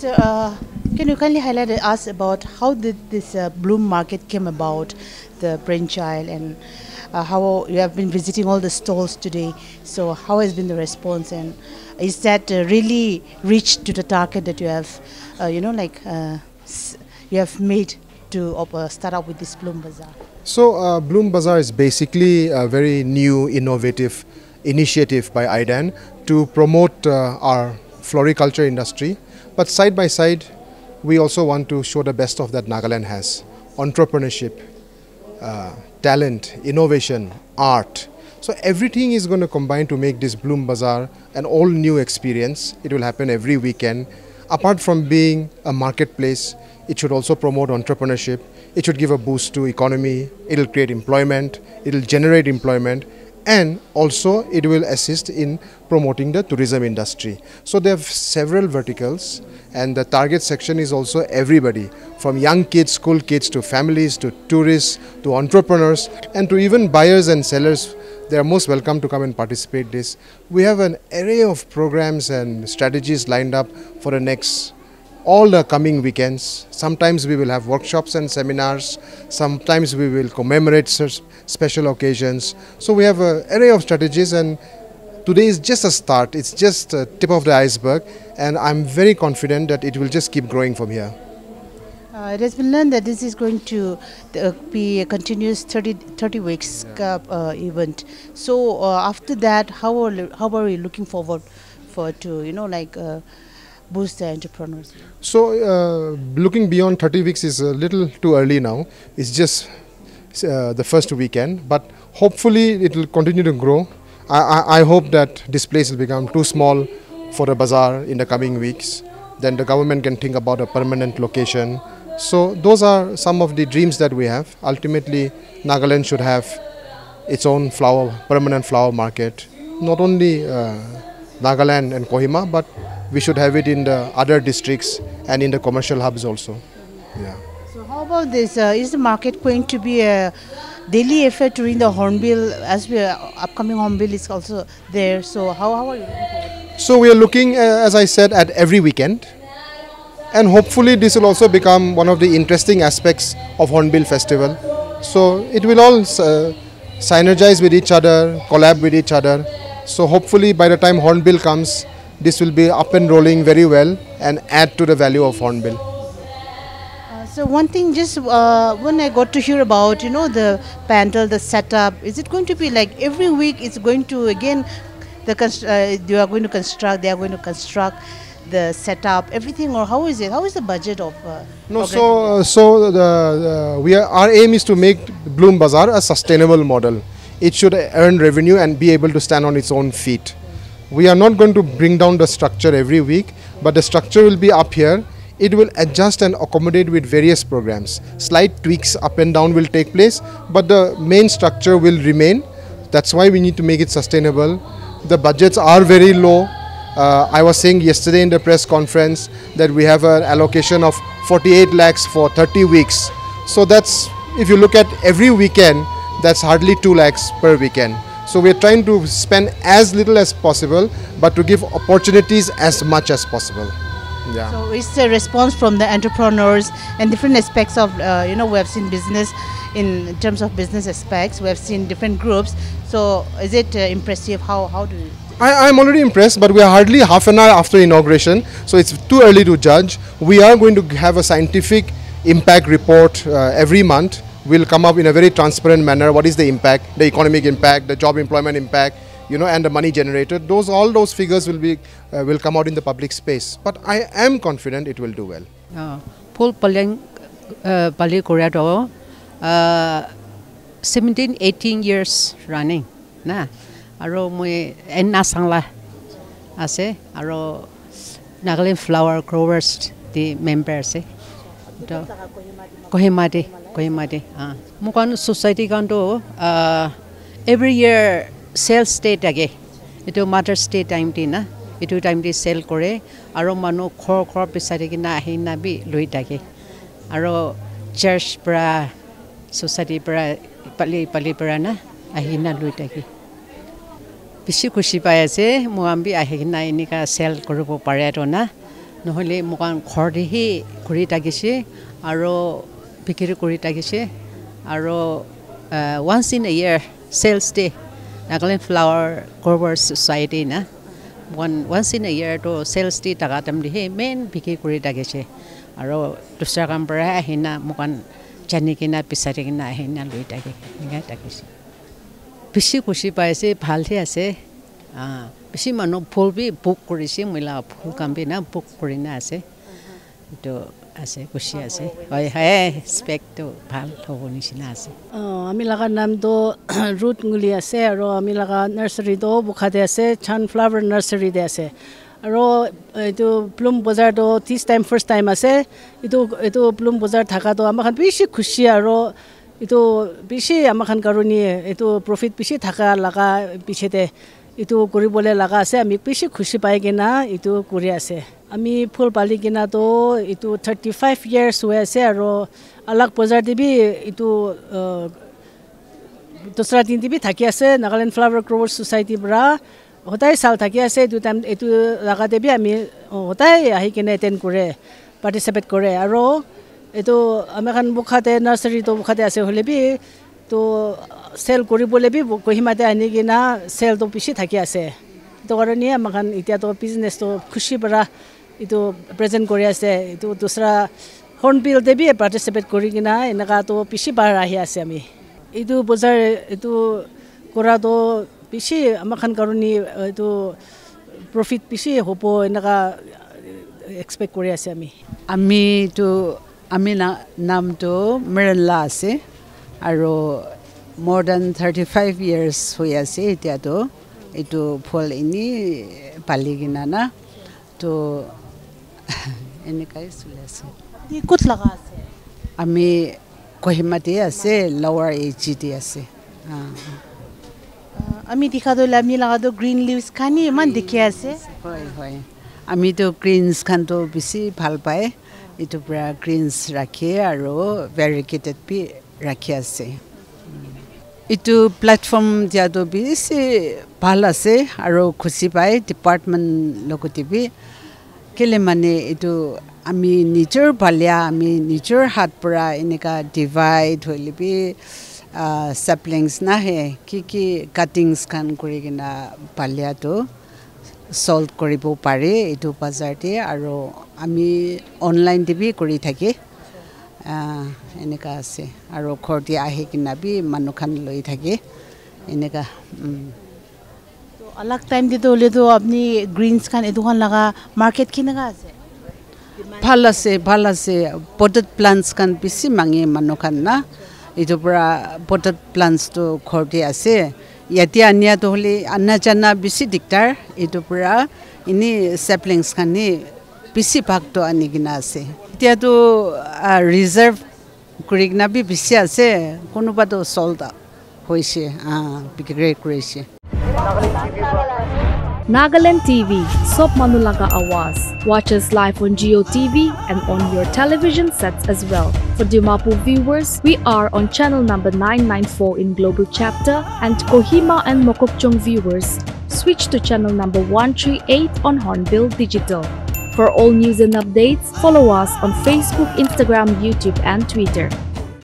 Can you kindly highlight us about how did this uh, Bloom Market came about, the brainchild, and uh, how you have been visiting all the stalls today. So how has been the response, and is that uh, really reached to the target that you have, uh, you know, like uh, you have made to uh, start up with this Bloom Bazaar? So, uh, Bloom Bazaar is basically a very new, innovative initiative by IDAN to promote uh, our floriculture industry. But side by side, we also want to show the best of that Nagaland has entrepreneurship, uh, talent, innovation, art. So, everything is going to combine to make this Bloom Bazaar an all new experience. It will happen every weekend. Apart from being a marketplace, it should also promote entrepreneurship. It should give a boost to economy. It will create employment. It will generate employment, and also it will assist in promoting the tourism industry. So there are several verticals, and the target section is also everybody, from young kids, school kids, to families, to tourists, to entrepreneurs, and to even buyers and sellers they are most welcome to come and participate this we have an array of programs and strategies lined up for the next all the coming weekends sometimes we will have workshops and seminars sometimes we will commemorate such special occasions. So we have an array of strategies and today is just a start. It's just a tip of the iceberg and i'm very confident that it will just keep growing from here. Uh, it has been learned that this is going to uh, be a continuous 30, 30 weeks uh, uh, event. So uh, after that, how are how are we looking forward for to you know like uh, boost their entrepreneurs? So, uh, looking beyond 30 weeks is a little too early now. It's just uh, the first weekend, but hopefully it will continue to grow. I, I, I hope that this place will become too small for a bazaar in the coming weeks. Then the government can think about a permanent location. So, those are some of the dreams that we have. Ultimately, Nagaland should have its own flower, permanent flower market. Not only uh, Nagaland and Kohima, but we should have it in the other districts and in the commercial hubs also. Yeah. So how about this? Uh, is the market going to be a daily affair during the Hornbill as we are, upcoming Hornbill is also there? So how how are you? So we are looking, uh, as I said, at every weekend, and hopefully this will also become one of the interesting aspects of Hornbill Festival. So it will all uh, synergize with each other, collab with each other. So hopefully by the time Hornbill comes, this will be up and rolling very well and add to the value of Hornbill. Uh, so one thing, just uh, when I got to hear about, you know, the panel, the setup, is it going to be like every week? It's going to again, the uh, you are going to construct. They are going to construct the setup, everything, or how is it? How is the budget of? Uh, No, so uh, so the, the we are, our aim is to make Bloom Bazaar a sustainable model. It should earn revenue and be able to stand on its own feet. We are not going to bring down the structure every week, but the structure will be up here. It will adjust and accommodate with various programs. Slight tweaks up and down will take place, but the main structure will remain. That's why we need to make it sustainable. The budgets are very low. Uh, I was saying yesterday in the press conference that we have an allocation of 48 lakhs for 30 weeks. So that's, if you look at every weekend, that's hardly 2 lakhs per weekend. So we're trying to spend as little as possible, but to give opportunities as much as possible. Yeah. So it's a response from the entrepreneurs and different aspects of, uh, you know, we have seen business in terms of business aspects. We have seen different groups. So is it uh, impressive? How how do you? I, I'm already impressed, but we are hardly half an hour after inauguration, so it's too early to judge. We are going to have a scientific impact report uh, every month will come up in a very transparent manner. What is the impact, the economic impact, the job employment impact, you know, and the money generated. Those all those figures will be uh, will come out in the public space. But I am confident it will do well. Full Paling Pali Corridor, 17, 18 years running. na. aro mui enna sangla ase aro Nagaland flower growers the members. Eh? Kohima দেই কহিমা দেই অ মোৰ কাৰণ মোকান চচাইটিখনতো every year shelf day থাকে এইটো mothers day টাইমটি না এইটো টাইমটি চেল কৰে আৰু মানুহ খৰ খৰ বিচাৰি কিনে আহি নাবি লৈ থাকে আৰু চাৰ্চ পৰা চচাইটিৰ পৰা ইপালি ইপালিৰ পৰা না আহি কিনা লৈ থাকে বেছি খুচি পাই আছে মই আমি আহি কিনা এনেকুৱা চেল কৰিব পাৰে আৰু না নহ'লে মোক ঘৰতেহে ঘূৰি থাকিছে আৰু বিক্ৰী কৰি থাকিছে আৰু once in a year sales day Nagaland flower কৰ্বাৰ society না? ওৱান ওৱান্স ইন এ ইয়েৰটো চেলছ ডে থকা টাইমদিহে মেইন বিক্ৰী কৰি থাকিছে। আৰু দুচৰা কাম পৰাই আহি না মোক জানি কিনা বিচাৰি কিনা আহি না লৈ থাকে এনেকৈ থাকিছে। বেছি খুচি পাইছে ভালহে আছে। বেছি মানুহ ফুল বি বুক কৰিছে মহিলা ফুল কাম বি না বুক কৰি না আছে এইটো আছে খুচি আছে হয় হয় স্পেকটো ভাল হ'ব নিচিনা আছে আমি লগা নামটো ৰুট গুলি আছে আৰু আমি লগা নাৰ্চাৰীটো বোখাতে আছে ছানফ্লাৱাৰ নাৰ্চাৰীতে আছে আৰু এইটো প্লুম বজাৰটো ত্ৰিছ টাইম ফাৰ্ষ্ট টাইম আছে এইটো এইটো প্লুম বজাৰ থকাটো আমাৰখন বেছি খুচি আৰু এইটো বেছি আমাৰখন কাৰণে এইটো প্ৰফিট বেছি থকা লগা পিছতে এইটো কৰিবলৈ লগা আছে আমি বেছি খুচি পাই কিনা এইটো কৰি আছে। আমি ফুল পালি কিনাতো এইটো থাৰ্টি ফাইভ ইয়াৰ্ছ হৈ আছে আৰু আলাগ বজাৰ দিবি এইটো দোচৰা দিন দিবি থাকি আছে নাগালেণ্ড ফ্লাৱাৰ ক্ৰ'ভাৰ ছ'চাইটিৰ পৰা। সদায় চাল থাকি আছে এইটো টাইম এইটো জেগাতে বি আমি সদায় আহি কিনে এটেণ্ড কৰে পাৰ্টিচিপেট কৰে। আৰু এইটো আমি এখন বোখাতে নাৰ্চাৰীটো বোখাতে আছে হ'লে বি তো চেল কৰিবলৈ বি কহিমাতে আনি কিনা চেলটো বেছি থাকি আছে। সেইটো কাৰণে আমাৰখন এতিয়াতো বিজনেছটো খুচি পৰা এইটো প্ৰেজেণ্ট কৰি আছে। এইটো দোচৰা হৰ্ণবিলতে বি পাৰ্টিচিপেট কৰি কিনা এনেকুৱাটো বেছি বাৰ আহি আছে আমি। এইটো বজাৰ এইটো কৰাটো বেছি আমাৰখন কাৰণে এইটো প্ৰফিট বেছি হ'ব এনেকুৱা এক্সপেক্ট কৰি আছে আমি। আমিতো আমি নামটো মৃণলা আছে। আৰু মোৰ দেন থাৰ্টি ফাইভ ইয়াৰ্ছ হৈ আছে এতিয়াতো। এইটো ফুল এনেই পালি কিনা না। তো এনেকুৱাই চলি আছে। ক'ত লগা আছে? আমি কহিমাতে আছে লৱাৰ এইচ জি আছে। আমি দেখা দিলে আমি লগাটো গ্ৰীণ লিভছ খানি ইমান দেখি আছে। হয় হয়। আমিতো গ্ৰীণছ খানটো বেছি ভাল পায়। এইটোৰ পৰা গ্ৰীণছ ৰাখি আৰু ভেৰিকেটেড বি ৰাখি আছে। এইটো প্লেটফৰ্ম দিয়াটো বেছি ভাল আছে আৰু খুচি পায় ডিপাৰ্টমেণ্ট লগতে বি। কেলে মানে এইটো আমি নিজৰ পালীয়া আমি নিজৰ হাত পৰা এনেকুৱা ডিভাইড হ'লে বি চেপলিংছ নাহে। কি কি কাটিংছ খান কৰি কিনে পালীয়াটো চল্ভ কৰিব পাৰে এইটো বজাৰতে আৰু আমি অনলাইন টিভি কৰি থাকি। এনেকুৱা আছে। আৰু ঘৰতে আহি কিনে বি মানুহখন লৈ থাকে এনেকুৱা আলাগ টাইম দিতে হ'লেতো আপুনি গ্ৰীণছ খান এইটোখন লগা মাৰ্কেট কেনেকুৱা আছে? ভাল আছে ভাল আছে। পটেড প্লাণ্টছ খান বেছি মাঙে মানুহখন না। এইটোৰ পৰা পটেড প্লাণ্টছটো ঘৰতে আছে। ইয়াতে আনিয়াটো হ'লে আনা জানা বেছি দিগদাৰ। এইটোৰ পৰা এনেই চেপলিংছ খানি বেছি ভাগটো আনি কিনে আছে। Nagalan TV, Sop Manulaga Awas. Watch us live on Jio TV and on your television sets as well. For Dimapur viewers, we are on channel number 994 in Global Chapter and Kohima and Mokokchung viewers, switch to channel number 138 on Hornbill Digital. For all news and updates, follow us on Facebook, Instagram, YouTube and Twitter.